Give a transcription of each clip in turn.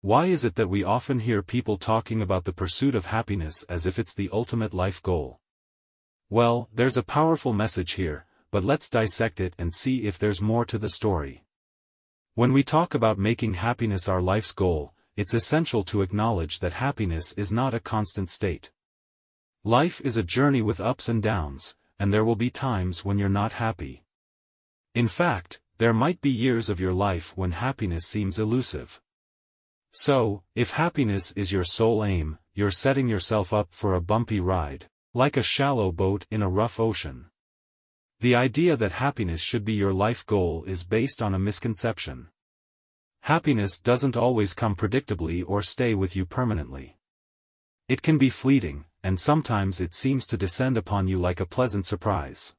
Why is it that we often hear people talking about the pursuit of happiness as if it's the ultimate life goal? Well, there's a powerful message here, but let's dissect it and see if there's more to the story. When we talk about making happiness our life's goal, it's essential to acknowledge that happiness is not a constant state. Life is a journey with ups and downs, and there will be times when you're not happy. In fact, there might be years of your life when happiness seems elusive. So, if happiness is your sole aim, you're setting yourself up for a bumpy ride, like a shallow boat in a rough ocean. The idea that happiness should be your life goal is based on a misconception. Happiness doesn't always come predictably or stay with you permanently. It can be fleeting, and sometimes it seems to descend upon you like a pleasant surprise.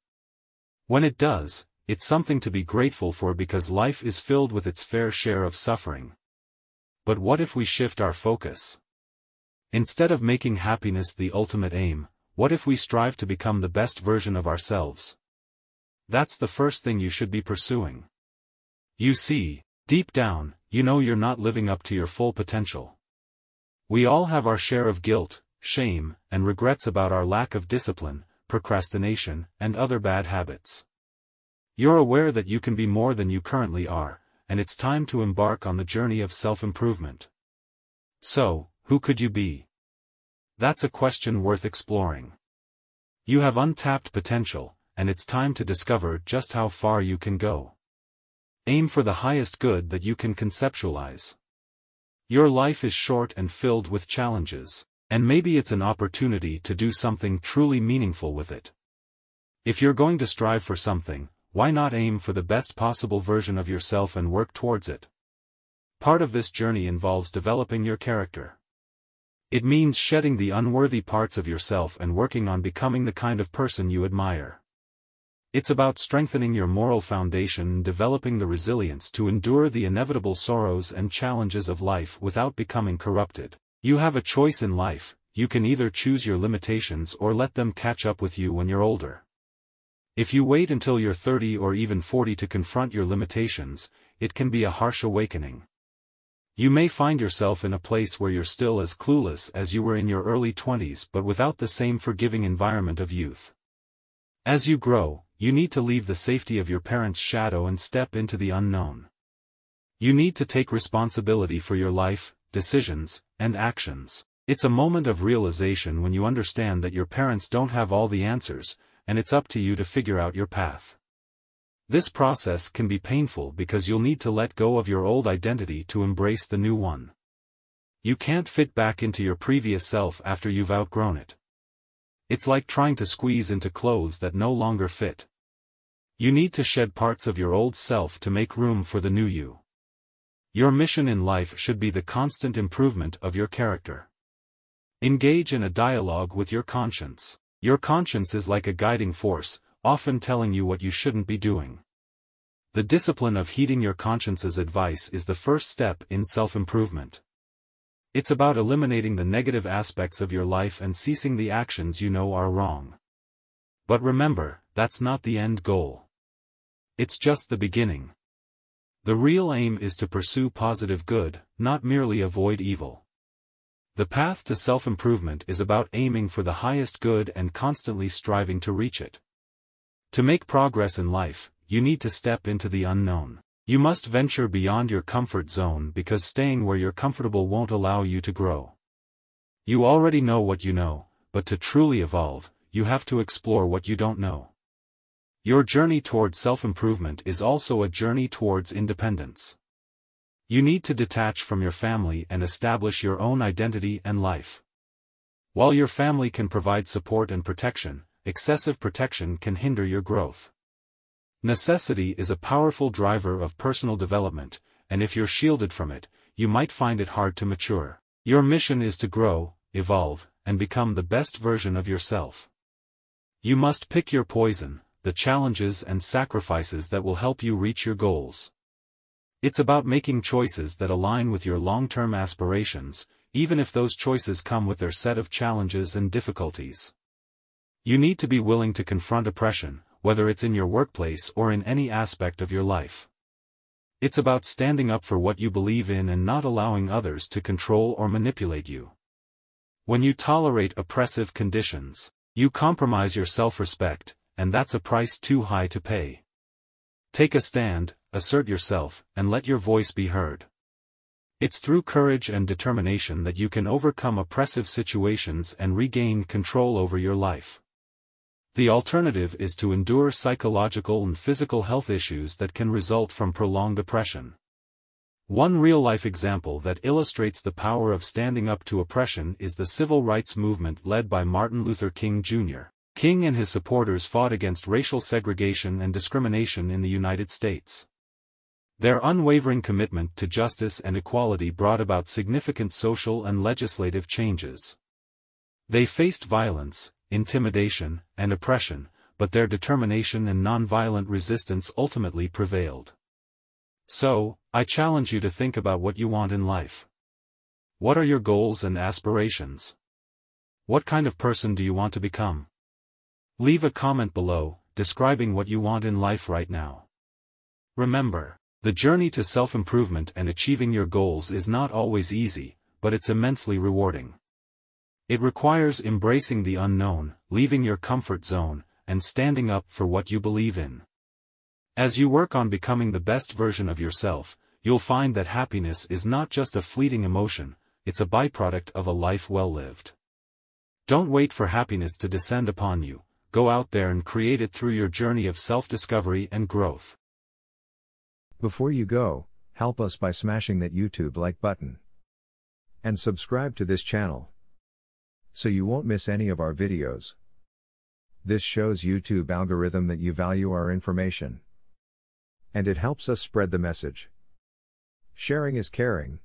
When it does, it's something to be grateful for because life is filled with its fair share of suffering. But what if we shift our focus? Instead of making happiness the ultimate aim, what if we strive to become the best version of ourselves? That's the first thing you should be pursuing. You see, deep down, you know you're not living up to your full potential. We all have our share of guilt, shame, and regrets about our lack of discipline, procrastination, and other bad habits. You're aware that you can be more than you currently are, and it's time to embark on the journey of self-improvement. So, who could you be? That's a question worth exploring. You have untapped potential, and it's time to discover just how far you can go. Aim for the highest good that you can conceptualize. Your life is short and filled with challenges. And maybe it's an opportunity to do something truly meaningful with it. If you're going to strive for something, why not aim for the best possible version of yourself and work towards it? Part of this journey involves developing your character. It means shedding the unworthy parts of yourself and working on becoming the kind of person you admire. It's about strengthening your moral foundation and developing the resilience to endure the inevitable sorrows and challenges of life without becoming corrupted. You have a choice in life, you can either choose your limitations or let them catch up with you when you're older. If you wait until you're 30 or even 40 to confront your limitations, it can be a harsh awakening. You may find yourself in a place where you're still as clueless as you were in your early 20s but without the same forgiving environment of youth. As you grow, you need to leave the safety of your parents' shadow and step into the unknown. You need to take responsibility for your life, decisions, and actions. It's a moment of realization when you understand that your parents don't have all the answers, and it's up to you to figure out your path. This process can be painful because you'll need to let go of your old identity to embrace the new one. You can't fit back into your previous self after you've outgrown it. It's like trying to squeeze into clothes that no longer fit. You need to shed parts of your old self to make room for the new you. Your mission in life should be the constant improvement of your character. Engage in a dialogue with your conscience. Your conscience is like a guiding force, often telling you what you shouldn't be doing. The discipline of heeding your conscience's advice is the first step in self-improvement. It's about eliminating the negative aspects of your life and ceasing the actions you know are wrong. But remember, that's not the end goal. It's just the beginning. The real aim is to pursue positive good, not merely avoid evil. The path to self-improvement is about aiming for the highest good and constantly striving to reach it. To make progress in life, you need to step into the unknown. You must venture beyond your comfort zone because staying where you're comfortable won't allow you to grow. You already know what you know, but to truly evolve, you have to explore what you don't know. Your journey towards self-improvement is also a journey towards independence. You need to detach from your family and establish your own identity and life. While your family can provide support and protection, excessive protection can hinder your growth. Necessity is a powerful driver of personal development, and if you're shielded from it, you might find it hard to mature. Your mission is to grow, evolve, and become the best version of yourself. You must pick your poison, the challenges and sacrifices that will help you reach your goals. It's about making choices that align with your long-term aspirations, even if those choices come with their set of challenges and difficulties. You need to be willing to confront oppression, whether it's in your workplace or in any aspect of your life. It's about standing up for what you believe in and not allowing others to control or manipulate you. When you tolerate oppressive conditions, you compromise your self-respect, and that's a price too high to pay. Take a stand, assert yourself, and let your voice be heard. It's through courage and determination that you can overcome oppressive situations and regain control over your life. The alternative is to endure psychological and physical health issues that can result from prolonged oppression. One real-life example that illustrates the power of standing up to oppression is the civil rights movement led by Martin Luther King Jr. King and his supporters fought against racial segregation and discrimination in the United States. Their unwavering commitment to justice and equality brought about significant social and legislative changes. They faced violence, intimidation, and oppression, but their determination and nonviolent resistance ultimately prevailed. So, I challenge you to think about what you want in life. What are your goals and aspirations? What kind of person do you want to become? Leave a comment below, describing what you want in life right now. Remember, the journey to self-improvement and achieving your goals is not always easy, but it's immensely rewarding. It requires embracing the unknown, leaving your comfort zone, and standing up for what you believe in. As you work on becoming the best version of yourself, you'll find that happiness is not just a fleeting emotion, it's a byproduct of a life well lived. Don't wait for happiness to descend upon you, go out there and create it through your journey of self-discovery and growth. Before you go, help us by smashing that YouTube like button. And subscribe to this channel so you won't miss any of our videos. This shows YouTube algorithm that you value our information. And it helps us spread the message. Sharing is caring.